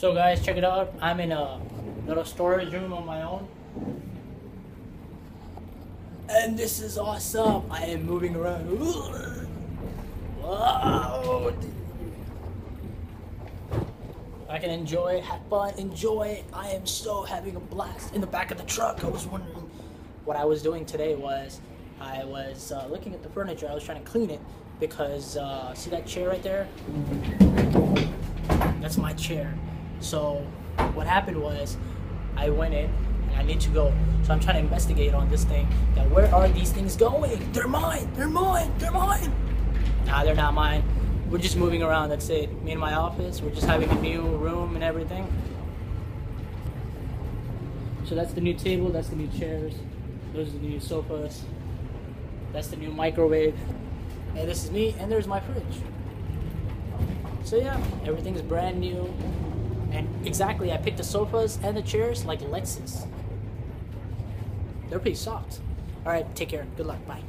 So guys, check it out. I'm in a little storage room on my own. And this is awesome. I am moving around. I can enjoy, have fun, enjoy. I am so having a blast in the back of the truck. I was wondering what I was doing today was I was uh, looking at the furniture. I was trying to clean it because uh, see that chair right there? That's my chair. So what happened was I went in and I need to go. So I'm trying to investigate on this thing. That where are these things going? They're mine. They're mine. They're mine. Nah, they're not mine. We're just moving around. That's it. Me and my office. We're just having a new room and everything. So that's the new table. That's the new chairs. Those are the new sofas. That's the new microwave. And this is me. And there's my fridge. So yeah, everything's brand new. Exactly, I picked the sofas and the chairs like Lexus. They're pretty soft. All right, take care. Good luck. Bye.